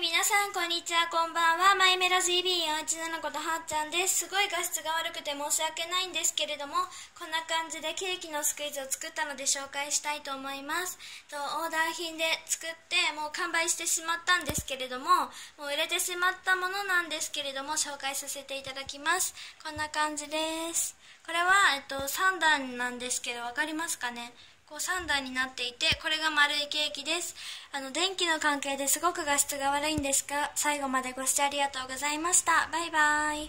皆さんこんにちはこんばんは。マイメロ GB417 ことはっちゃんです。すごい画質が悪くて申し訳ないんですけれどもこんな感じでケーキのスクイーズを作ったので紹介したいと思います。とオーダー品で作ってもう完売してしまったんですけれどももう売れてしまったものなんですけれども紹介させていただきます。こんな感じです。これは、えっと、3段なんですけど分かりますかね？こう3段になっていてこれが丸いケーキです。あの電気の関係ですごく画質が悪いんですが最後までご視聴ありがとうございました。バイバーイ。